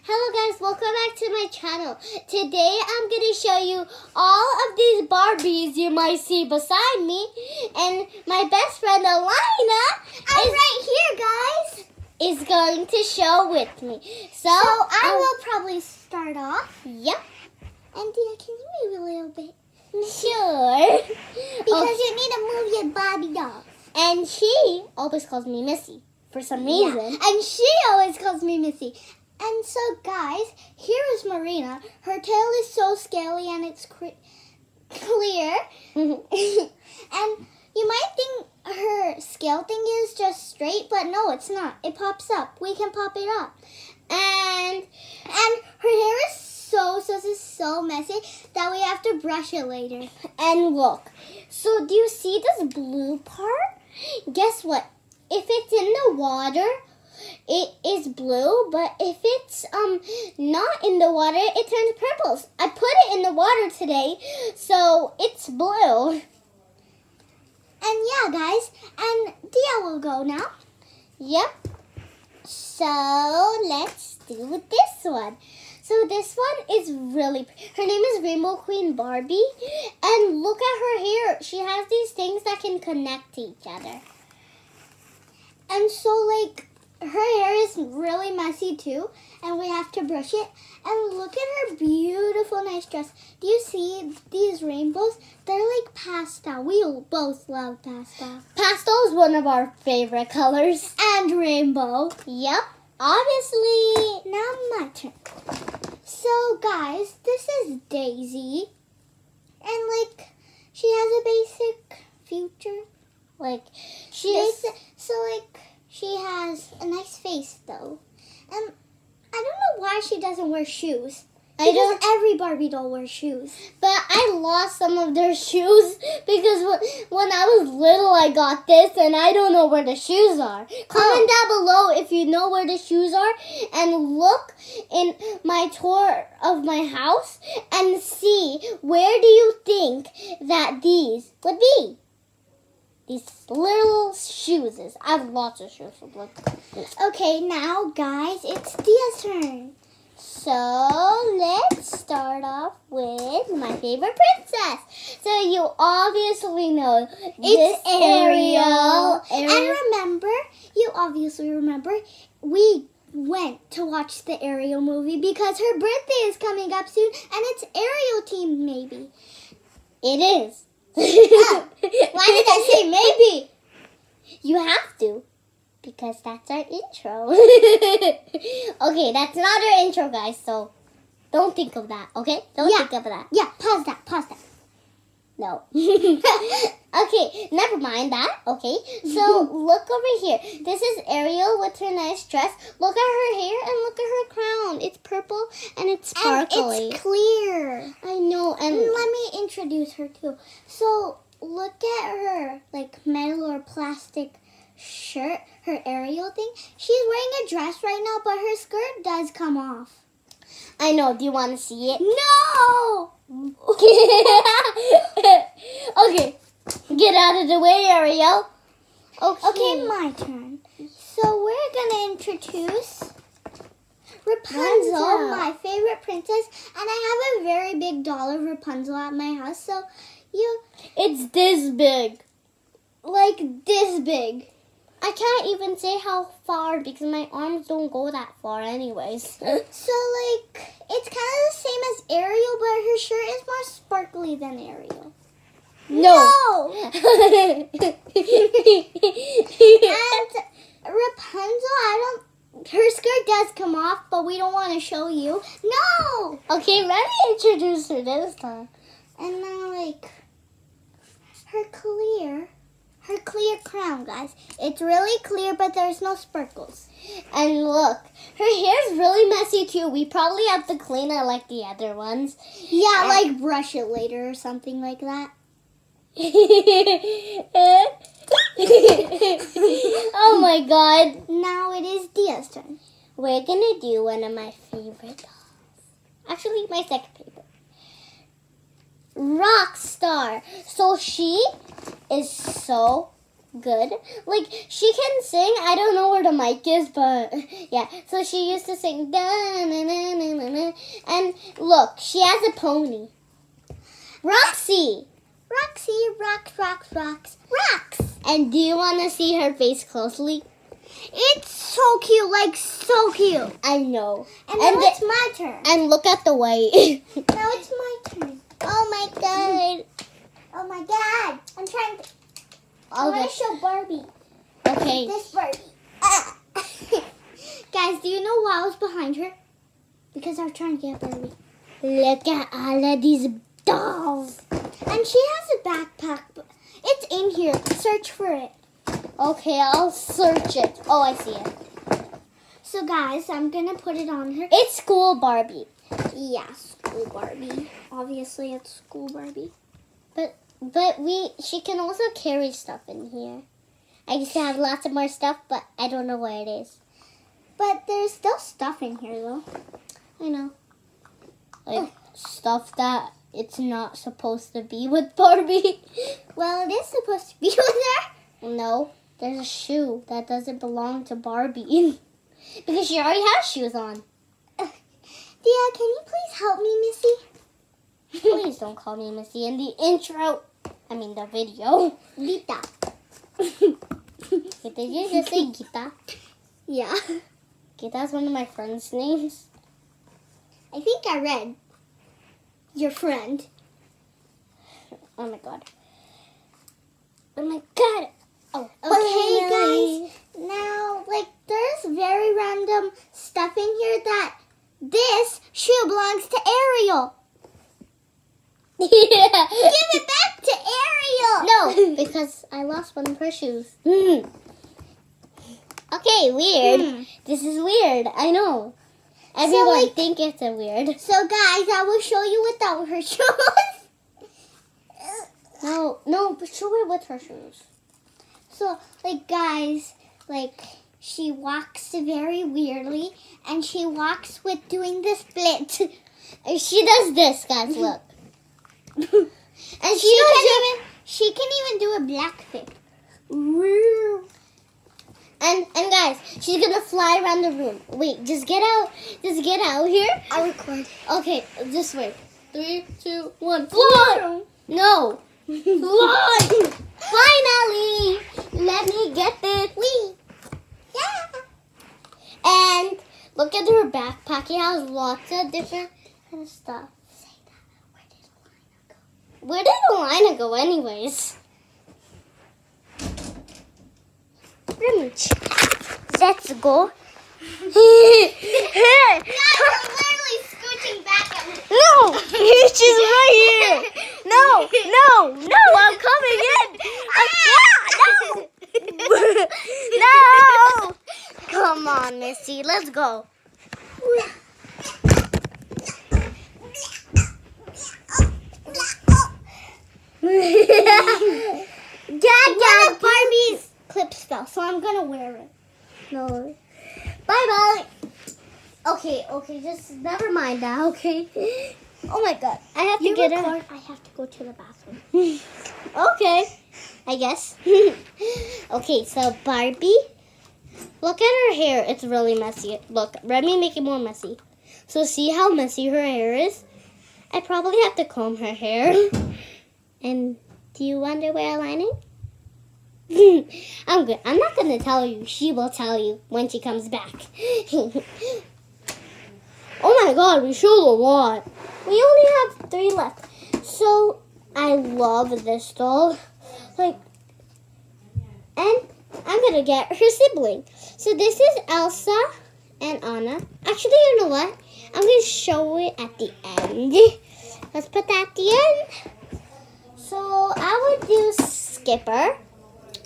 Hello guys, welcome back to my channel. Today I'm going to show you all of these Barbies you might see beside me. And my best friend Alina I'm is, right here, guys. is going to show with me. So, So I um, will probably start off. Yep, And Diya, can you move a little bit? sure. Because Oh, you need to move your Barbie doll. and she always calls me Missy for some reason. Yeah. And she always calls me Missy. And so, guys, here is Marina. Her tail is so scaly and it's clear. and you might think her scale thing is just straight, but no, it's not. It pops up. We can pop it up. And and her hair is so so so so messy that we have to brush it later. And look, so do you see this blue part? Guess what? If it's in the water, it is blue, but if it's um not in the water, it turns purple. I put it in the water today, so it's blue. And yeah, guys, and Diya will go now. Yep. So let's do this one. So this one is really her name is Rainbow Queen Barbie and look at her hair. She has these things that can connect to each other. And so, like, her hair is really messy too, and we have to brush it. And look at her beautiful, nice dress. Do you see these rainbows? They're like pastel. We both love pastel. Pastel is one of our favorite colors. And rainbow. Yep, obviously. Now my turn. So, guys, this is Daisy. And, like, she has a basic future. Like she is, so, like, she has a nice face, though. And I don't know why she doesn't wear shoes. I Because don't, every Barbie doll wears shoes. but I lost some of their shoes because when, when I was little, I got this, and I don't know where the shoes are. Comment oh. down below if you know where the shoes are, and look in my tour of my house and see where do you think that these would be. These little shoes. I have lots of shoes. Okay, now, guys, it's Diya's turn. So let's start off with my favorite princess. So you obviously know It's Ariel. Ariel. And remember, you obviously remember, we went to watch the Ariel movie because her birthday is coming up soon and it's Ariel themed, maybe. it is. Oh, Why did I say maybe? You have to. Because that's our intro. okay, that's not our intro, guys, so don't think of that, okay? Don't Yeah. think of that. Yeah, pause that, pause that. No. okay, never mind that. Okay, so look over here. This is Ariel with her nice dress. Look at her hair and look at her crown. It's purple and it's sparkly. And it's clear. I know, and And let me introduce her too. So look at her like metal or plastic shirt, her Ariel thing. She's wearing a dress right now, but her skirt does come off. I know. Do you want to see it? No! okay, get out of the way, Ariel. Okay. Okay, my turn. So we're gonna introduce Rapunzel, Rapunzel. my favorite princess, and I have a very big doll of Rapunzel at my house. So you It's this big. like this big. I can't even say how far because my arms don't go that far, anyways. So like it's kind of the same as Ariel, but her shirt is more sparkly than Ariel. No. And Rapunzel, I don't. Her skirt does come off, but we don't want to show you. No. okay, let me introduce her this time. And now like her clear, her clear crown, guys. It's really clear, but there's no sparkles. And look, her hair's really messy too. We probably have to clean it like the other ones. Yeah, Uh, like brush it later or something like that. oh my god. Now it is Diya's turn. We're gonna do one of my favorite dolls. Actually, my second favorite. Rockstar. So she is so good. Like she can sing. I don't know where the mic is, but yeah. So she used to sing da na na na na na. And look, she has a pony. Roxy. Roxy, rocks, rocks, rocks, rocks. And do you want to see her face closely? It's so cute, like so cute. I know. And now And the- it's my turn. And look at the way. Now it's my turn. Oh my god. Oh my god. I'm trying to. I want to show Barbie. Okay. This Barbie. Ah. Guys, do you know why I was behind her? Because I was trying to get Barbie. Look at all of these dolls. And she has a backpack. but It's in here. Search for it. Okay, I'll search it. Oh, I see it. So, guys, I'm going to put it on her. It's school Barbie. Yeah, school Barbie. Obviously, it's school Barbie. But but we she can also carry stuff in here. I used to have lots of more stuff, but I don't know where it is. But there's still stuff in here, though. I know. Like oh. stuff that it's not supposed to be with Barbie. Well, it is supposed to be with her. no, there's a shoe that doesn't belong to Barbie. because she already has shoes on. Diya, can you please help me, Missy? Please don't call me Missy in the intro. I mean the video. Vita. Did you just say Gita? Yeah. Gita's one of my friends' names. I think I read your friend. Oh my god. Oh my god. Oh, Okay, Millie. guys. Now, like, there's very random stuff in here that this shoe belongs to Ariel. yeah. Give it back to Ariel. No, because I lost one of her shoes. Hmm. Okay, weird. Hmm. This is weird. I know. Everyone like- think it's a weird. So, guys, I will show you without her shoes. No, no, but show it with her shoes. So, like, guys, like, she walks very weirdly, and she walks with doing the split. She does this, guys. Look. and And she can even she can even do a black thing. And and guys, she's gonna fly around the room. Wait, just get out. Just get out here. I record. Okay, this way. Three, two, one. Fly! No. Fly! Finally! Let me get this. Wee. Yeah. And look at her backpack. It has lots of different kind of stuff. Where did Alina go, anyways? Remote. Let's go. Yeah, you're literally scooching back at me. No, she's right here. No, no, no, I'm coming in. I'm, yeah, no. no. Come on, Missy, let's go. Dad, Dad, Barbie's clips fell, so I'm gonna wear it. No. Bye bye. Okay, okay, just never mind now, okay? Oh my god. I have to You get record. I have to go to the bathroom. Okay. I guess. okay, so Barbie. Look at her hair. It's really messy. Look, let me make it more messy. So see how messy her hair is? I probably have to comb her hair. And do you wonder where I'm lining? I'm good. I'm not gonna tell you. She will tell you when she comes back. oh my god, we showed a lot. We only have three left. So I love this doll. Like and I'm gonna get her sibling. So this is Elsa and Anna. Actually, you know what? I'm gonna show it at the end. Let's put that at the end. So I would do Skipper.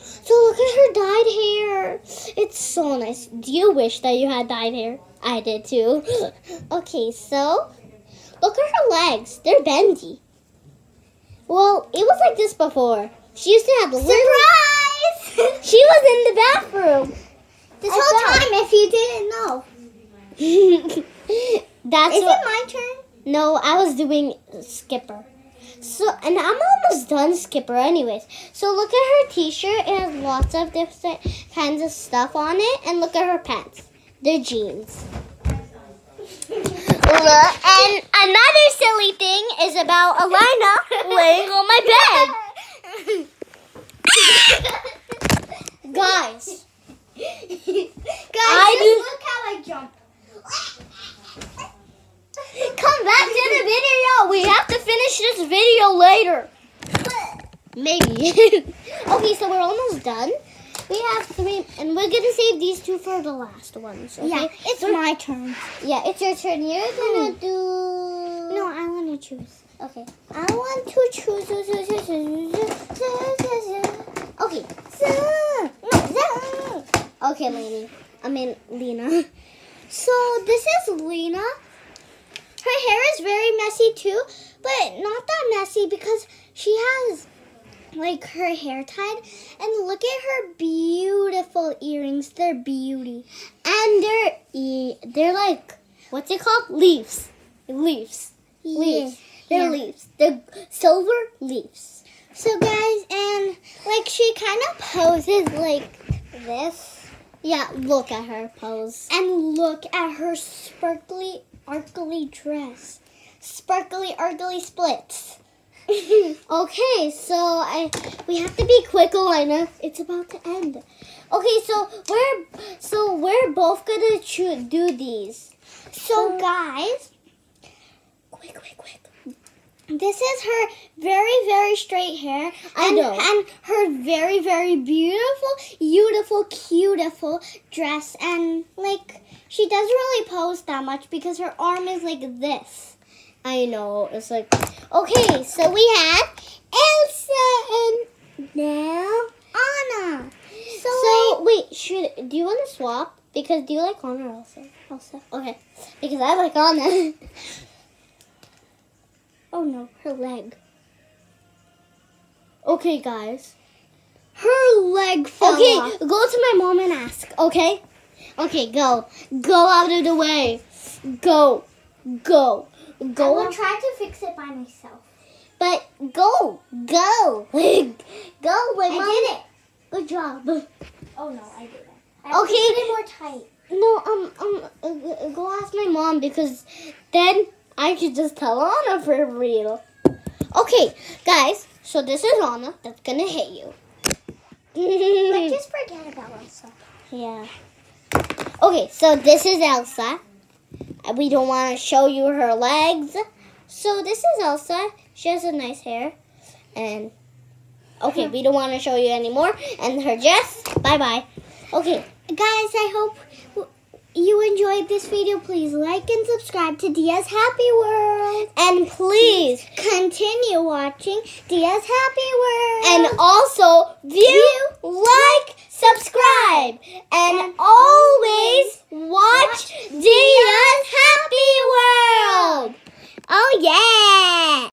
So look at her dyed hair. It's so nice. Do you wish that you had dyed hair? I did too. Okay, so look at her legs. They're bendy. Well, it was like this before. She used to have the Surprise! She was in the bathroom. this I whole bet. time, if you didn't know, That's is what. it my turn? No, I was doing Skipper. So, and I'm almost done, Skipper, anyways. So, look at her t shirt. It has lots of different kinds of stuff on it. And look at her pants. They're jeans. Look, and another silly thing is about Alina laying on my bed. Guys, Guys, I just do- look how I jump. Come back to the video. We have to finish this video later. Maybe. okay, so we're almost done. We have three, and we're gonna save these two for the last ones. Okay? Yeah, it's my turn. Yeah, it's your turn. You're gonna hmm. do. No, I want to choose. Okay. I want to choose. Okay. Okay, Lainey. I mean, Lena. So this is Lena. Her hair is very messy too, but not that messy because she has like her hair tied. And look at her beautiful earrings. They're beauty. And they're e- they're like what's it called? Leaves. Leaves. Leaves. They're Yeah. leaves. They're silver leaves. So guys, and like she kind of poses like this. Yeah, look at her pose. And look at her sparkly, arcly dress. Sparkly, arcly splits. Okay, so I we have to be quick, Elena. It's about to end. Okay, so we're so we're both gonna do these. So uh, guys, quick, quick, quick. This is her very, very straight hair. I and, know. And her very, very beautiful, beautiful, beautiful dress. And like, she doesn't really pose that much because her arm is like this. I know. It's like okay, so we have Elsa and now Anna. So, So wait, should do you want to swap? Because do you like Anna or Elsa? Elsa. Okay, because I like Anna. oh no, her leg. Okay, guys. her leg fell Okay, off. go to my mom and ask. Okay. Okay, go. Go out of the way. Go. Go. Go. I will try to fix it by myself. But go. Go. go. My I mom. did it. Good job. Oh no, I didn't. I have to Okay. put it more tight. No, um, um, uh, go ask my mom because then I could just tell Anna for real. Okay, guys, so this is Anna that's gonna hit you. But just forget about Elsa. yeah. Okay, so this is Elsa. Uh, We don't want to show you her legs. So this is Elsa. She has a nice hair. And, okay, we don't want to show you anymore. And her dress, bye-bye. Okay, Guys, I hope you enjoyed this video, please like and subscribe to Diya's Happy World. And please continue watching Diya's Happy World. And also view, view like, subscribe. And, and always watch, watch Diya's Happy World. Oh yeah!